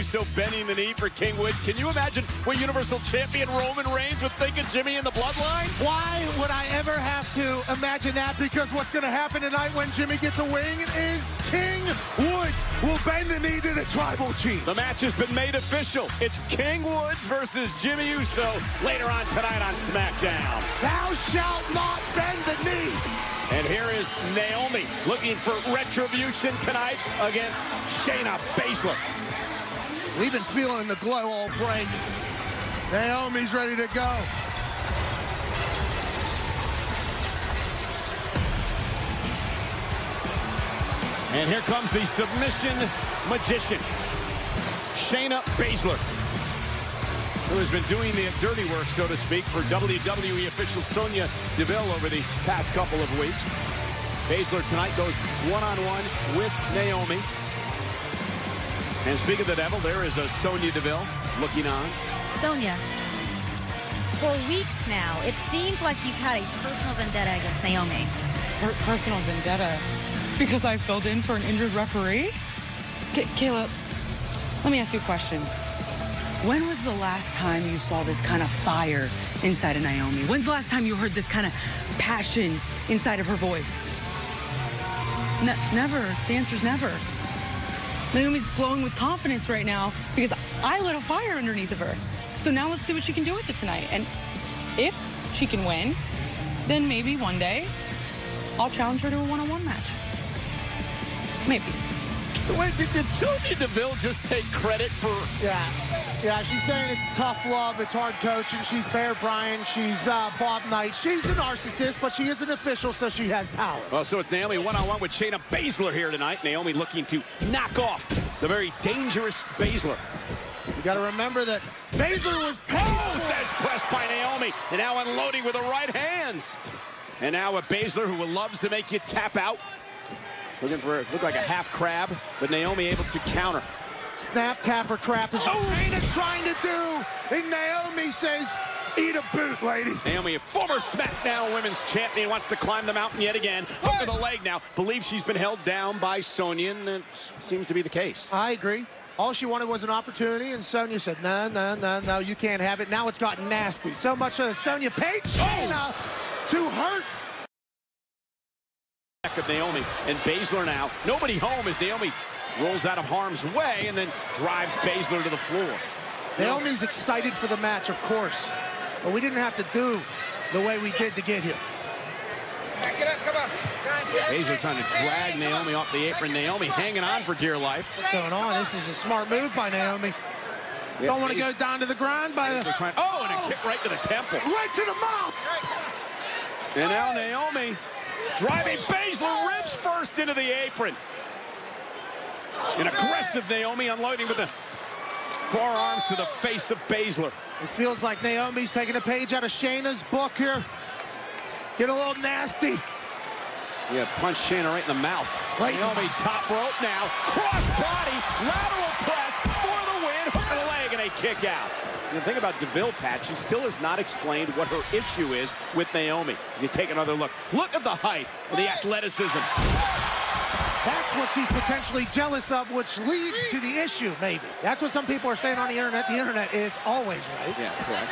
Uso bending the knee for King Woods. Can you imagine what Universal Champion Roman Reigns would think of Jimmy in the Bloodline? Why would I ever have to imagine that? Because what's going to happen tonight when Jimmy gets a wing is King Woods will bend the knee to the tribal chief. The match has been made official. It's King Woods versus Jimmy Uso later on tonight on SmackDown. Thou shalt not bend the knee. And here is Naomi looking for retribution tonight against Shayna Baszler. We've been feeling the glow all break. Naomi's ready to go. And here comes the submission magician, Shayna Baszler, who has been doing the dirty work, so to speak, for WWE official Sonya Deville over the past couple of weeks. Baszler tonight goes one-on-one -on -one with Naomi. And speaking of the devil, there is a Sonya Deville looking on. Sonya, for weeks now, it seems like you've had a personal vendetta against Naomi. Per personal vendetta? Because I filled in for an injured referee? K Kayla, let me ask you a question. When was the last time you saw this kind of fire inside of Naomi? When's the last time you heard this kind of passion inside of her voice? Ne never. The answer's never. Naomi's glowing with confidence right now because I lit a fire underneath of her. So now let's see what she can do with it tonight. And if she can win, then maybe one day I'll challenge her to a one-on-one -on -one match. Maybe. Wait, did, did Sonya Deville just take credit for... Yeah. Yeah, she's saying it's tough love, it's hard coaching. She's Bear Bryant, she's uh, Bob Knight. She's a narcissist, but she is an official, so she has power. Well, so it's Naomi one-on-one -on -one with Shayna Baszler here tonight. Naomi looking to knock off the very dangerous Baszler. You got to remember that Baszler was paid. Oh, that's pressed by Naomi, and now unloading with the right hands. And now a Baszler who loves to make you tap out. Looking for, look like a half crab, but Naomi able to counter. Snap, tap, or trap is what oh. Shayna's trying to do. And Naomi says, eat a boot, lady. Naomi, a former SmackDown Women's Champion, wants to climb the mountain yet again. Hook the leg now. Believes she's been held down by Sonya, and it seems to be the case. I agree. All she wanted was an opportunity, and Sonya said, no, no, no, no, you can't have it. Now it's gotten nasty. So much so that Sonya paid oh! Shayna oh. to hurt back of Naomi and Baszler now. Nobody home as Naomi rolls out of harm's way and then drives Baszler to the floor. Naomi's excited for the match, of course. But we didn't have to do the way we did to get here. Baszler trying to drag Naomi off the apron. Naomi hanging on for dear life. What's going on? This is a smart move by Naomi. Don't want to go down to the ground by the... Trying, uh, oh, and a oh! kick right to the temple. Right to the mouth. And now Naomi Driving Baszler ribs first into the apron. An aggressive Naomi unloading with the forearms to the face of Baszler. It feels like Naomi's taking a page out of Shayna's book here. Get a little nasty. Yeah, punch Shayna right in the mouth. Right Naomi top rope now. Cross body, lateral press for the win. Hook of the leg and a kick out. The thing about Deville, Pat, she still has not explained what her issue is with Naomi. You take another look. Look at the height and the athleticism. That's what she's potentially jealous of, which leads to the issue, maybe. That's what some people are saying on the internet. The internet is always right. Yeah, correct.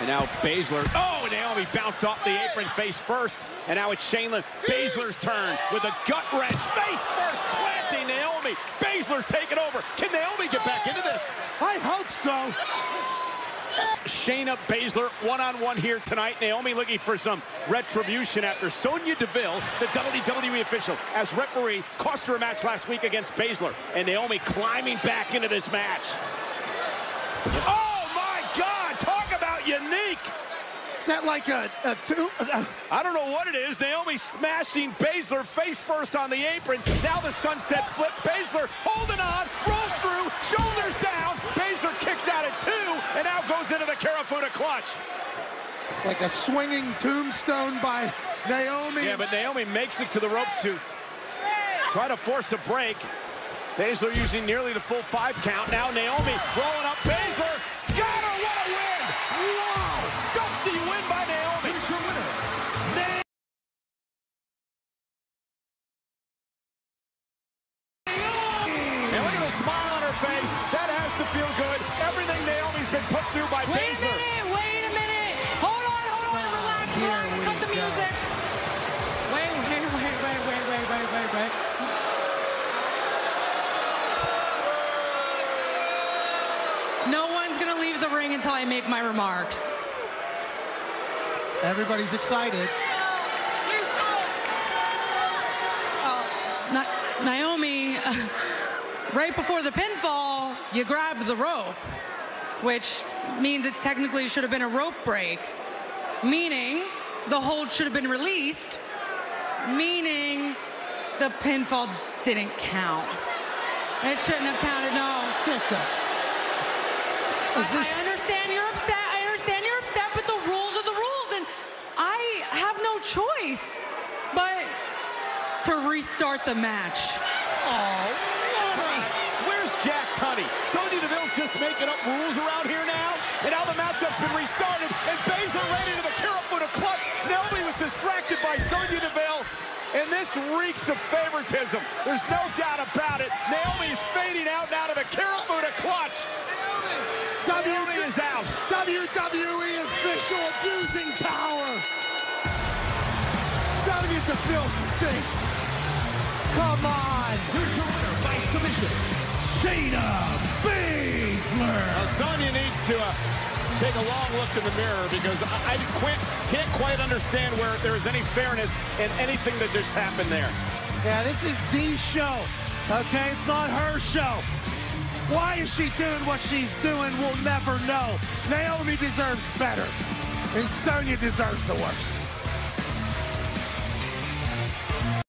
And now Baszler. Oh, Naomi bounced off the apron face first. And now it's Shayna Baszler's turn with a gut wrench. Face first, planting Naomi. Baszler's taking over. Can Naomi get back into this? I hope so. Shayna Baszler one-on-one here tonight. Naomi looking for some retribution after Sonya Deville, the WWE official, as referee, cost her a match last week against Baszler. And Naomi climbing back into this match. Oh, my God! Talk about unique! Is that like a? I don't know what it is. Naomi smashing Baszler face first on the apron. Now the sunset flip. Baszler holding on, rolls through, shoulders down. Baszler kicks out at two, and now goes into the Kirifuda clutch. It's like a swinging tombstone by Naomi. Yeah, but Naomi makes it to the ropes to try to force a break. Baszler using nearly the full five count. Now Naomi And look at the smile on her face. That has has to feel good. Everything Naomi's been put through by Wait a minute, wait a minute. Hold on, hold on, relax, relax. Cut the music. Wait, wait, wait, wait, wait, wait, wait, wait, wait. No one's gonna leave the ring until I make my remarks. Everybody's excited. Oh, Na- Naomi, right before the pinfall, you grabbed the rope, which means it technically should have been a rope break, meaning the hold should have been released, meaning the pinfall didn't count. It shouldn't have counted, no. Get that. Is I, I understand you're upset. I understand you're upset, but the rules are the rules, and I have no choice but to restart the match. Oh, Sonya Deville's just making up rules around here now. And now the matchup's been restarted. And Baszler ran into the Kirifuda clutch. Naomi was distracted by Sonya Deville. And this reeks of favoritism. There's no doubt about it. Naomi's fading out now to the Kirifuda clutch. Naomi is out. WWE official abusing power. Sonya Deville stinks. Come on. Here's your winner by submission, Shayna Baszler. Now, Sonya needs to uh, take a long look in the mirror because I, I quite, can't quite understand where there is any fairness in anything that just happened there. Yeah, this is the show. Okay, it's not her show. Why is she doing what she's doing? We'll never know. Naomi deserves better. And Sonya deserves the worst.